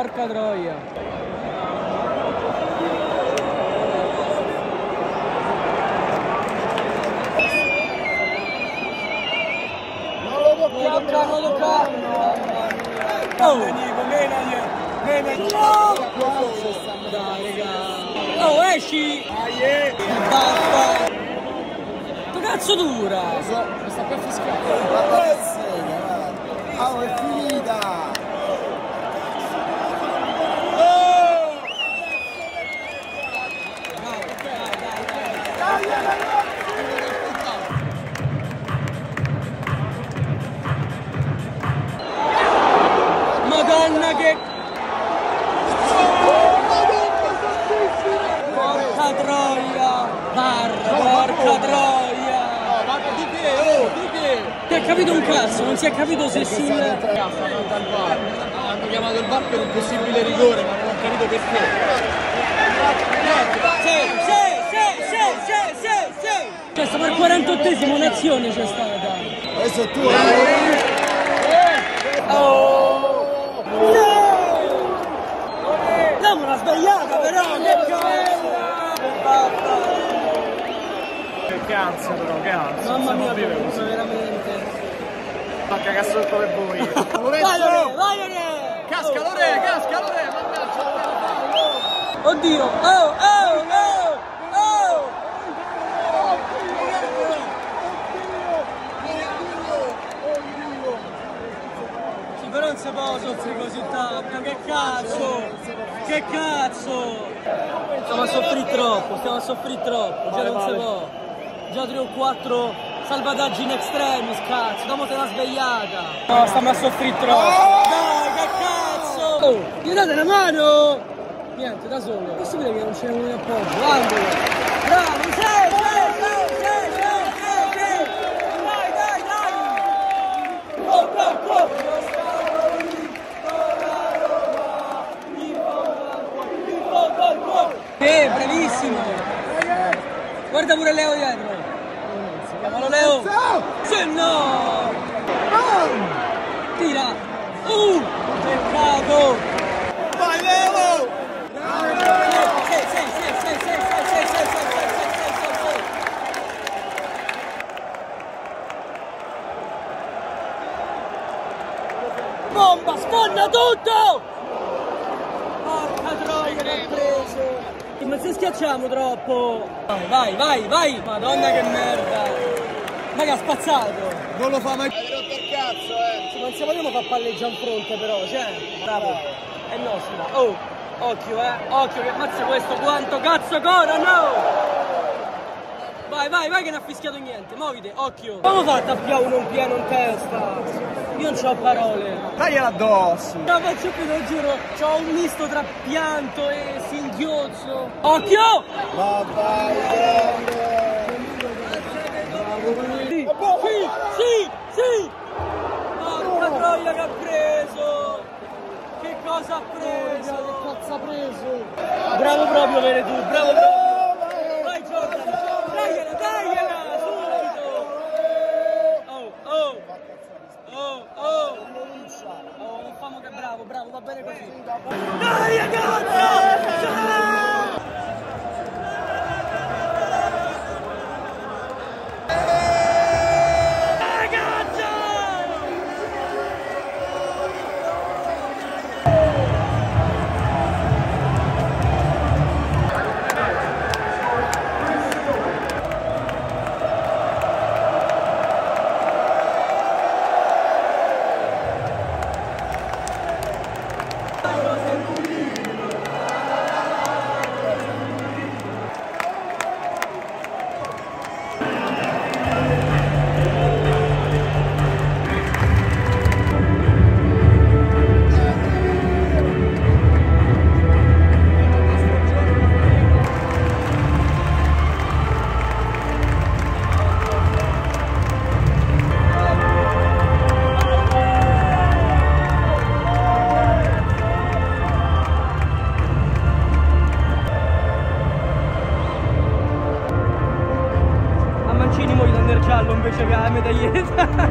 Porca troia. Non lo tocchiamo! Tocca, lo tocca. Oh, Nico, menagli. Menagli. Dai, raga. Oh, esci. Basta. Tu cazzo dura. Sta per fischiare. Ma che sega, guarda. Ah, è finita! Porca troia! Barra, porca troia! Ma di che? Oh, di che? Si è capito un cazzo, non si è capito se sul... Hanno chiamato il bar per un possibile rigore, ma non ho capito perché. Sì, sì, sì, sì, sì, sì, sì! Cioè, sta per 48esimo un'azione c'è stata. Adesso tu eh. Oh! Diamo una svegliata però, che cazzo! Che ansia però, che ansia. Mamma mia, vive così. veramente. Caga sotto per voi. Lorenzo! Casca Lore, casca Lore, mannaggia. Oddio! Oh, oh! Oh! Sì, però non si può soffrire così tanto, che cazzo! Che cazzo! Stiamo a soffrire troppo, stiamo a soffrire troppo, già non si può. Già 3 o 4 salvataggi in extremis, cazzo, dopo te la svegliata. No, stiamo a soffrire troppo. Dai, che cazzo! Oh, gli date una mano! Niente, da solo. Possibile che non c'è un appoggio? Angolo! Bravo, sei, sei, sei, sei, sei! Dai, dai, dai! Go, go, go! Eh, bravissimo! Guarda pure Leo dietro! Chiamalo Leo! Se no! Tira! Uh! Peccato! Vai Leo! Sì, sì, sì, sì, sì, sì, sì, sì, sì. Bomba, sfonda tutto! Porca troia che ha preso! Ma se schiacciamo troppo! Vai, vai, vai, vai! Madonna che merda! Ma che ha spazzato! Non lo fa mai. Hai rotto il cazzo, eh. Non si vogliamo far palleggia in fronte però, cioè, bravo, è nostra. Oh, occhio eh, occhio che mazza questo, quanto cazzo cora, no! Vai, vai, vai che non ha fischiato niente, muovite, occhio. Come fate a più uno un piano in testa? Io non ho parole. Tagliela addosso. No, faccio più, te lo giuro, c'ho un misto tra pianto e singhiozzo. Occhio! Ma vai, Sì, sì, sì, sì! Porca troia che ha preso! Che cosa ha preso? Che cazzo ha preso? Bravo proprio Veretù, bravo proprio! 你的银子。